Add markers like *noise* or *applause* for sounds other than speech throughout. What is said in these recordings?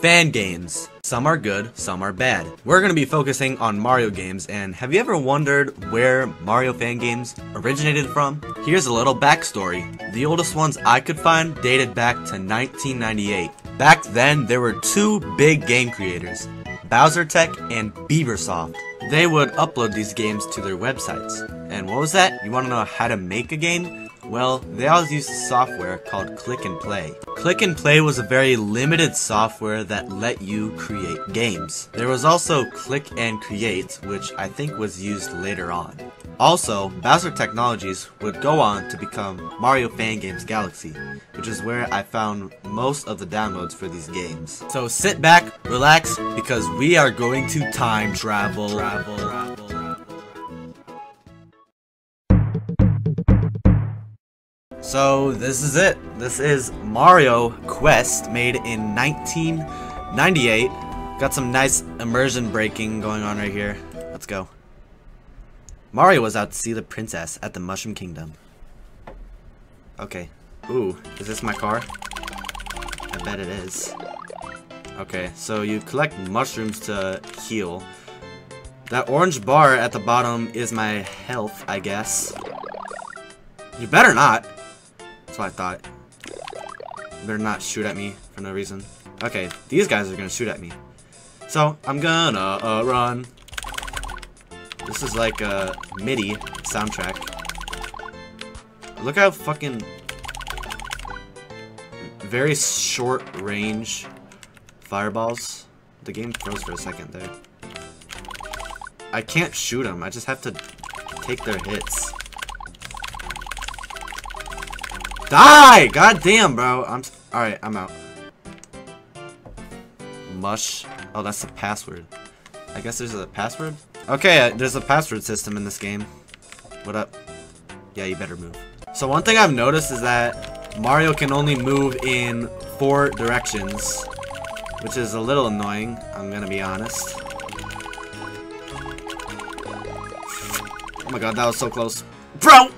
Fan games. Some are good, some are bad. We're gonna be focusing on Mario games, and have you ever wondered where Mario fan games originated from? Here's a little backstory. The oldest ones I could find dated back to 1998. Back then, there were two big game creators, Bowser Tech and Beaversoft. They would upload these games to their websites. And what was that? You wanna know how to make a game? Well, they always used software called Click and Play. Click and Play was a very limited software that let you create games. There was also Click and Create, which I think was used later on. Also, Bowser Technologies would go on to become Mario Fan Games Galaxy, which is where I found most of the downloads for these games. So sit back, relax, because we are going to time travel. travel. So this is it. This is Mario Quest made in 1998. Got some nice immersion breaking going on right here. Let's go. Mario was out to see the princess at the Mushroom Kingdom. Okay. Ooh, is this my car? I bet it is. Okay, so you collect mushrooms to heal. That orange bar at the bottom is my health, I guess. You better not. What I thought. Better not shoot at me for no reason. Okay, these guys are gonna shoot at me. So, I'm gonna uh, run. This is like a MIDI soundtrack. Look how fucking... Very short range fireballs. The game froze for a second there. I can't shoot them, I just have to take their hits. Die! God damn, bro. I'm alright. I'm out. Mush. Oh, that's the password. I guess there's a password. Okay, uh, there's a password system in this game. What up? Yeah, you better move. So one thing I've noticed is that Mario can only move in four directions, which is a little annoying. I'm gonna be honest. Oh my god, that was so close. Bro!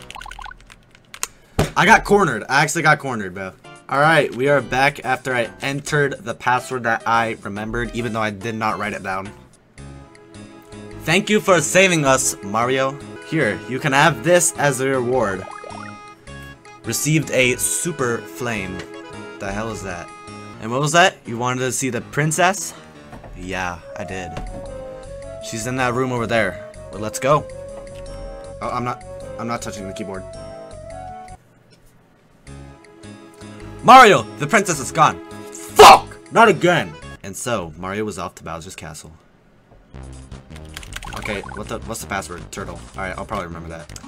I got cornered. I actually got cornered, bro. Alright, we are back after I entered the password that I remembered, even though I did not write it down. Thank you for saving us, Mario. Here, you can have this as a reward. Received a super flame. The hell is that? And what was that? You wanted to see the princess? Yeah, I did. She's in that room over there. Well, let's go. Oh, I'm not, I'm not touching the keyboard. Mario, the princess is gone. Fuck! Not again! And so, Mario was off to Bowser's castle. Okay, what the what's the password? Turtle. Alright, I'll probably remember that.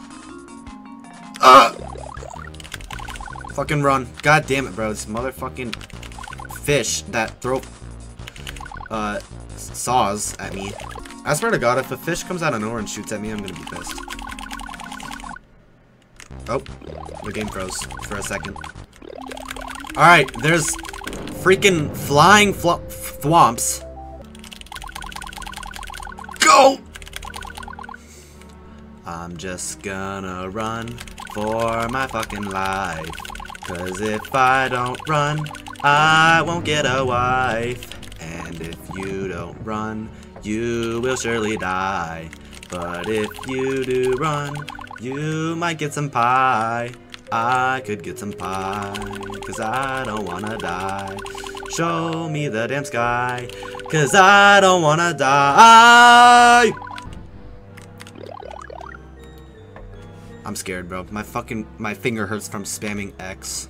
Ah! Fucking run. God damn it, bro. This motherfucking fish that throw uh saws at me. I swear to god, if a fish comes out of nowhere and shoots at me, I'm gonna be pissed. Oh, the game froze for a second. Alright, there's freaking flying thwomps. Go! I'm just gonna run for my fucking life. Cause if I don't run, I won't get a wife. And if you don't run, you will surely die. But if you do run, you might get some pie. I could get some pie, cause I don't wanna die. Show me the damn sky, cause I don't wanna die. I'm scared, bro. My fucking, my finger hurts from spamming X.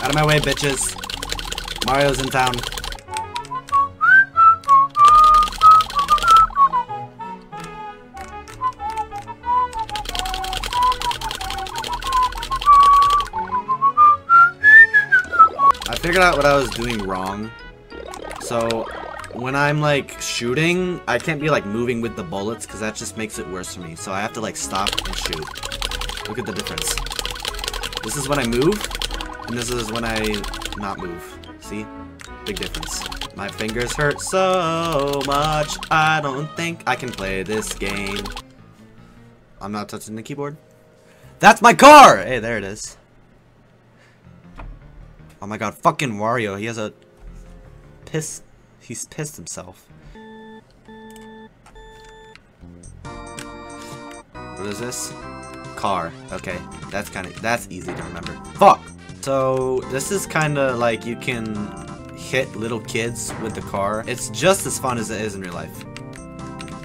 Out of my way, bitches. Mario's in town. Figured out what I was doing wrong. So, when I'm, like, shooting, I can't be, like, moving with the bullets, because that just makes it worse for me. So I have to, like, stop and shoot. Look at the difference. This is when I move, and this is when I not move. See? Big difference. My fingers hurt so much, I don't think I can play this game. I'm not touching the keyboard. That's my car! Hey, there it is. Oh my god, fucking Wario, he has a piss he's pissed himself. What is this? Car. Okay, that's kind of that's easy to remember. Fuck. So this is kind of like you can hit little kids with the car. It's just as fun as it is in real life.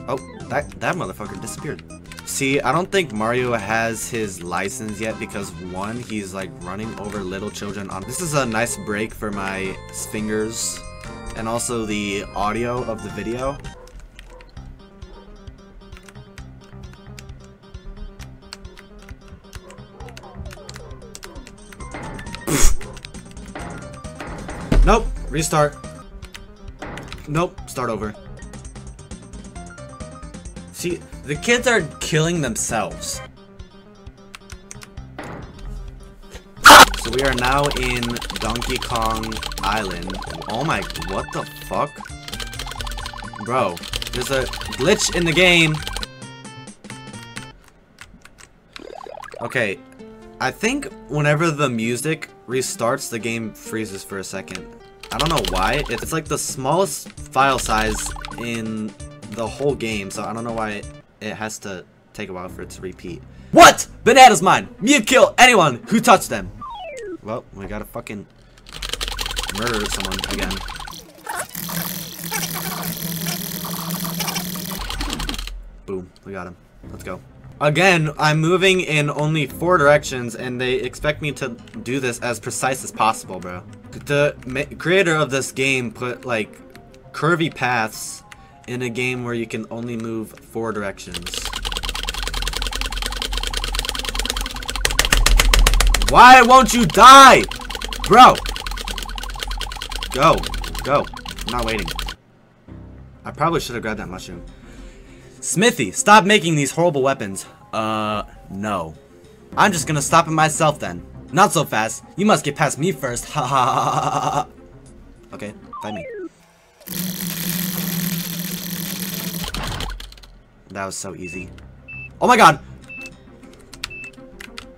Oh, that that motherfucker disappeared. See, I don't think Mario has his license yet because one, he's like running over little children on- This is a nice break for my fingers and also the audio of the video. nope, restart. Nope, start over. See, the kids are killing themselves. So we are now in Donkey Kong Island. Oh my, what the fuck? Bro, there's a glitch in the game. Okay, I think whenever the music restarts, the game freezes for a second. I don't know why. It's like the smallest file size in the whole game, so I don't know why it has to take a while for it to repeat. What? Banana's mine! Me kill anyone who touched them! Well, we gotta fucking murder someone again. Boom, we got him. Let's go. Again, I'm moving in only four directions, and they expect me to do this as precise as possible, bro. The creator of this game put, like, curvy paths in a game where you can only move four directions. Why won't you die? Bro! Go. Go. I'm not waiting. I probably should have grabbed that mushroom. Smithy, stop making these horrible weapons. Uh, no. I'm just gonna stop it myself then. Not so fast. You must get past me first. *laughs* Ha ha ha ha ha. Okay, fight me. That was so easy. Oh my god!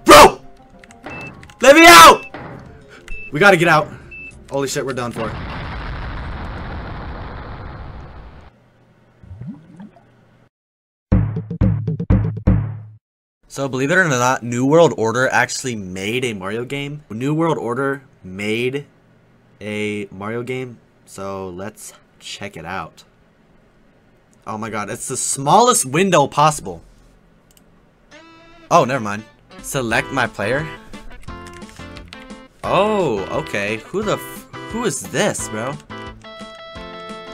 Bro! Let me out! We gotta get out. Holy shit, we're done for. So believe it or not, New World Order actually made a Mario game. New World Order made a Mario game. So let's check it out. Oh my god, it's the smallest window possible. Oh, never mind. Select my player? Oh, okay. Who the who is this, bro?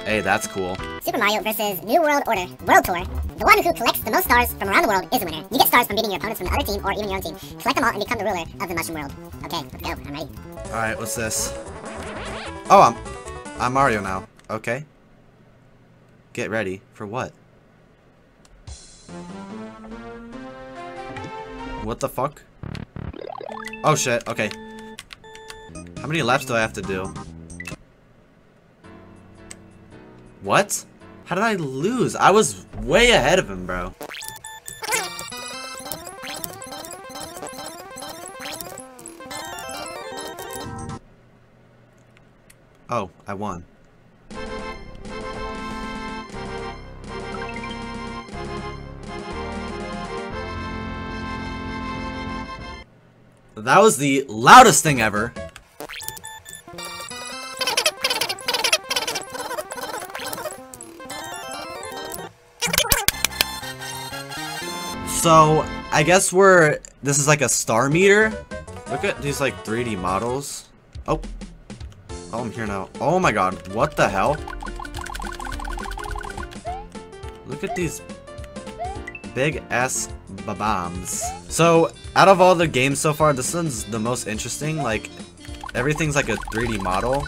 Hey, that's cool. Super Mario versus New World Order World Tour. The one who collects the most stars from around the world is the winner. You get stars from beating your opponents from the other team or even your own team. Collect them all and become the ruler of the Mushroom World. Okay, let's go. I'm ready. Alright, what's this? Oh, I'm, I'm Mario now. Okay. Get ready. For what? What the fuck? Oh shit, okay. How many laps do I have to do? What? How did I lose? I was way ahead of him, bro. Oh, I won. That was the loudest thing ever. So, I guess we're... This is like a star meter. Look at these like 3D models. Oh. Oh, I'm here now. Oh my god, what the hell? Look at these big ass bombs. So, out of all the games so far, this one's the most interesting. Like, everything's like a 3D model.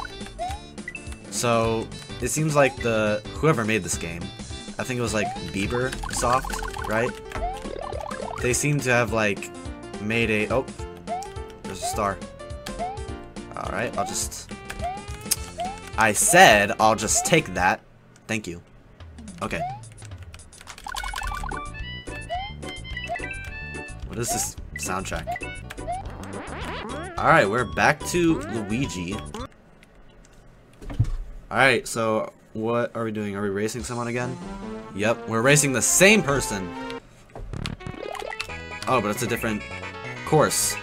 So, it seems like the whoever made this game, I think it was like Beaver Soft, right? They seem to have like made a oh, there's a star. All right, I'll just. I said I'll just take that. Thank you. Okay. What is this soundtrack. Alright, we're back to Luigi. Alright, so what are we doing? Are we racing someone again? Yep, we're racing the same person. Oh, but it's a different course.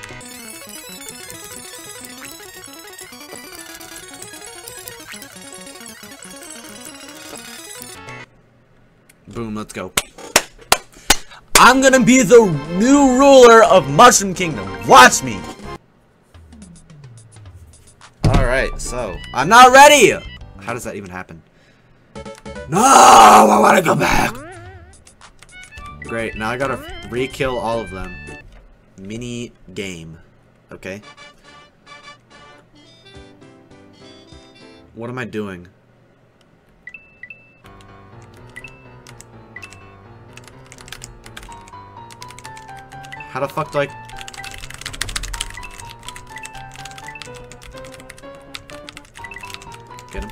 Boom, let's go. I'm gonna be the new ruler of Mushroom Kingdom. Watch me. Alright, so. I'm not ready! How does that even happen? No! I wanna go back! Great, now I gotta re-kill all of them. Mini game. Okay. What am I doing? How the fuck do I... Get him.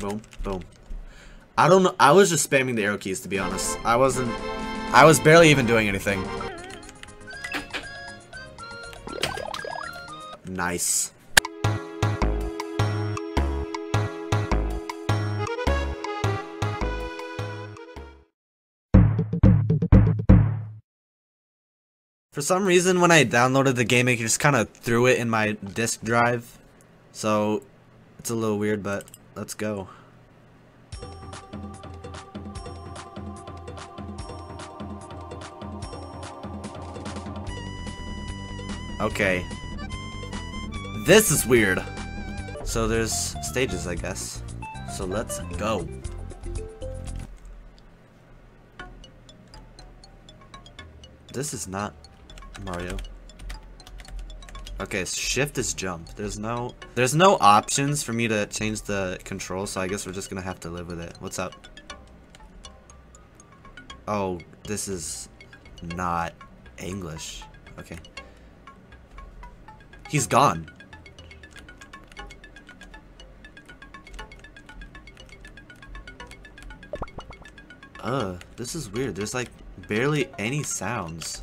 Boom, boom. I don't know. I was just spamming the arrow keys, to be honest. I wasn't... I was barely even doing anything. Nice. For some reason, when I downloaded the game, it just kind of threw it in my disk drive. So, it's a little weird, but let's go. Okay. This is weird. So there's stages, I guess. So let's go. This is not Mario. Okay, shift is jump. There's no there's no options for me to change the control, so I guess we're just gonna have to live with it. What's up? Oh, this is not English. Okay. He's gone. Uh, this is weird. There's like barely any sounds.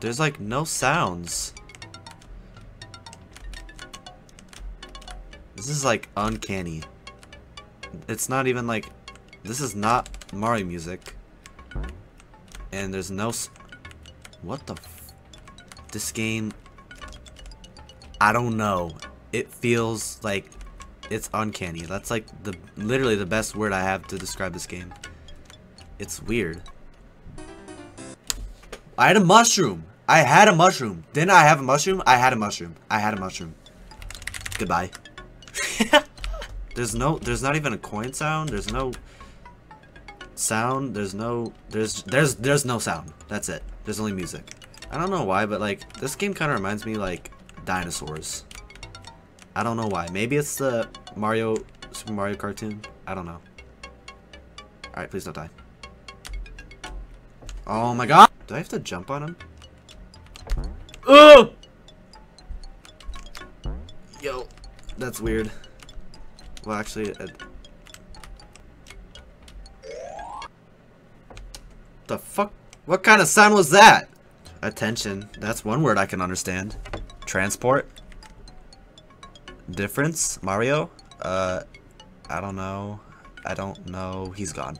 There's like no sounds. This is like uncanny. It's not even like, this is not Mario music. And there's no, what the this game, I don't know. It feels like it's uncanny. That's like the literally the best word I have to describe this game. It's weird. I had a mushroom. I had a mushroom. Didn't I have a mushroom? I had a mushroom. I had a mushroom. Goodbye. *laughs* there's no, there's not even a coin sound. There's no sound. There's no, there's, there's, there's no sound. That's it. There's only music. I don't know why, but like, this game kind of reminds me like dinosaurs. I don't know why. Maybe it's the Mario, Super Mario cartoon. I don't know. Alright, please don't die. Oh my god! Do I have to jump on him? Oh! Yo, that's weird. Well, actually, uh, the fuck? What kind of sound was that? Attention. That's one word I can understand. Transport. Difference. Mario. Uh, I don't know. I don't know. He's gone.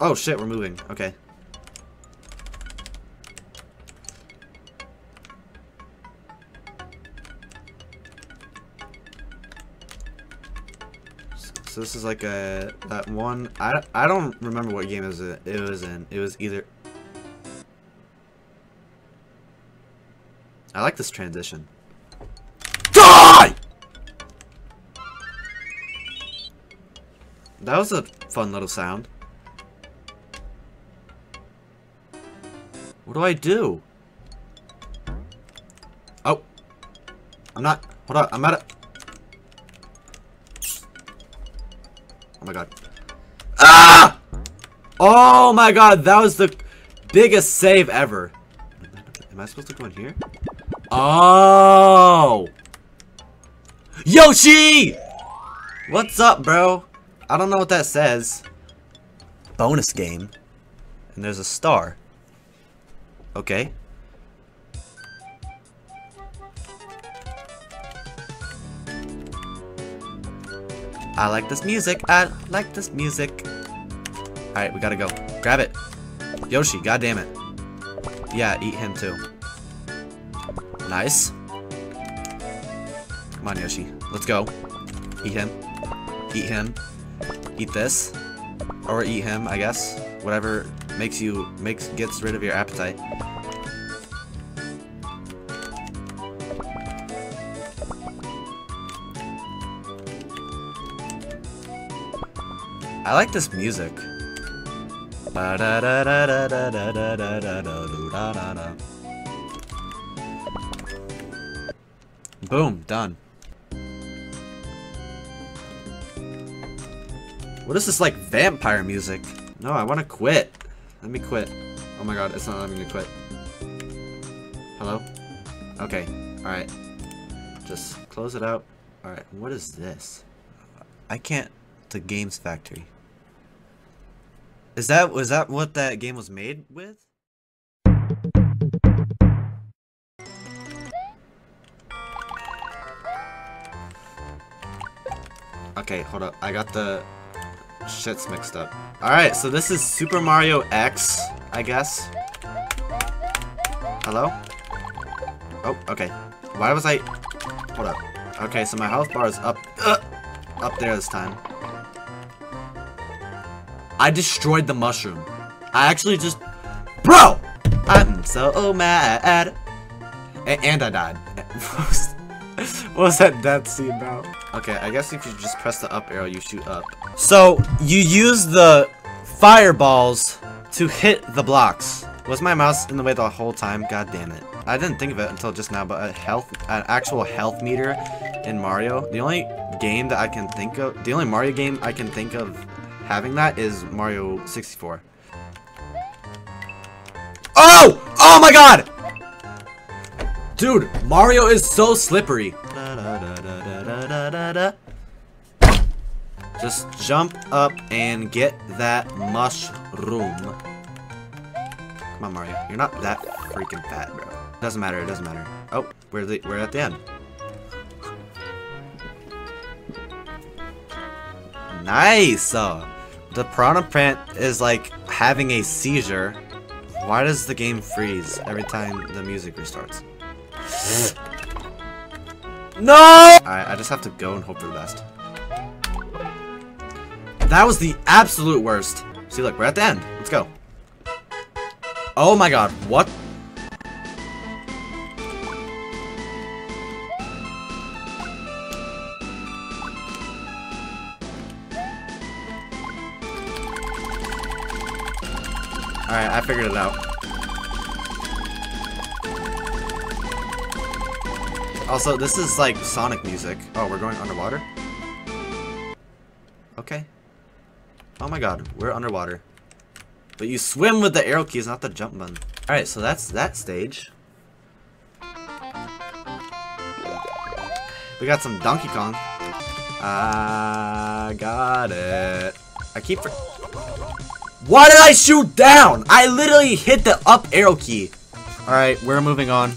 Oh shit, we're moving. Okay. So this is like a that one I, I don't remember what game it was it was in. It was either I like this transition. Die! That was a fun little sound. What do I do? Oh. I'm not. Hold on. I'm at it. My god. Ah! Oh my god. That was the biggest save ever. Am I supposed to go in here? Oh! Yoshi! What's up, bro? I don't know what that says. bonus game. And there's a star. Okay. I like this music. I like this music. Alright, we gotta go. Grab it. Yoshi, god damn it. Yeah, eat him too. Nice. Come on, Yoshi. Let's go. Eat him. Eat him. Eat this. Or eat him, I guess. Whatever makes you makes gets rid of your appetite. I like this music. Boom, done. What is this like vampire music? No, I want to quit. Let me quit. Oh my god, it's not letting me quit. Hello? Okay, alright. Just close it out. Alright, what is this? I can't... The Games Factory. Is that was that what that game was made with? Okay, hold up. I got the shits mixed up. Alright, so this is Super Mario X, I guess. Hello? Oh, okay. Why was I... Hold up. Okay, so my health bar is up... Uh, up there this time. I destroyed the mushroom. I actually just... Bro! I'm so mad. A and I died. *laughs* what was that death scene about? Okay, I guess if you just press the up arrow, you shoot up. So, you use the fireballs to hit the blocks. Was my mouse in the way the whole time? God damn it. I didn't think of it until just now, but a health, an actual health meter in Mario. The only game that I can think of, the only Mario game I can think of having that is Mario 64. Oh! Oh my god! Dude, Mario is so slippery. Just jump up and get that mushroom. Come on, Mario. You're not that freaking fat, bro. Doesn't matter. It doesn't matter. Oh, we're the we're at the end. Nice. Uh, the Piranha Plant is like having a seizure. Why does the game freeze every time the music restarts? *gasps* no! Alright, I just have to go and hope for the best. That was the absolute worst. See, look, we're at the end. Let's go. Oh my god, what? Figured it out. Also, this is like Sonic music. Oh, we're going underwater? Okay. Oh my god, we're underwater. But you swim with the arrow keys, not the jump button. Alright, so that's that stage. We got some Donkey Kong. I got it. I keep Why did I shoot down? I literally hit the up arrow key. Alright, we're moving on.